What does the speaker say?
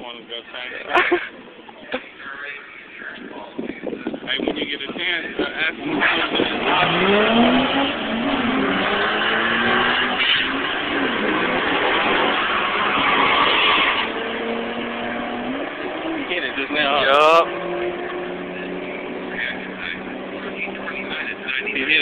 want to go sign it. hey, when you get a chance, uh, ask him something. Just now. Yup.